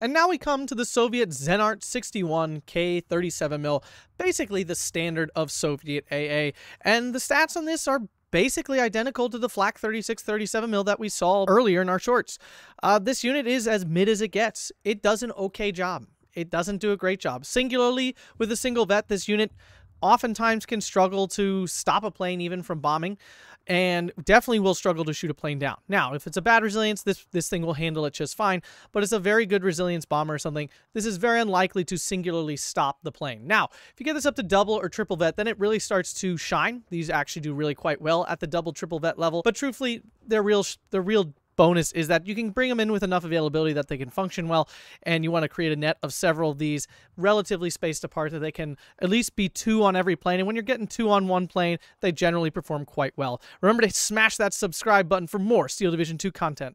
And now we come to the Soviet Zenit 61 K37mm, basically the standard of Soviet AA. And the stats on this are basically identical to the Flak 36 37mm that we saw earlier in our shorts. Uh, this unit is as mid as it gets. It does an okay job. It doesn't do a great job. Singularly, with a single vet, this unit oftentimes can struggle to stop a plane even from bombing and definitely will struggle to shoot a plane down. Now, if it's a bad resilience, this this thing will handle it just fine, but it's a very good resilience bomber or something. This is very unlikely to singularly stop the plane. Now, if you get this up to double or triple vet, then it really starts to shine. These actually do really quite well at the double triple vet level, but truthfully, they're real they're real bonus is that you can bring them in with enough availability that they can function well, and you want to create a net of several of these relatively spaced apart that they can at least be two on every plane. And when you're getting two on one plane, they generally perform quite well. Remember to smash that subscribe button for more Steel Division 2 content.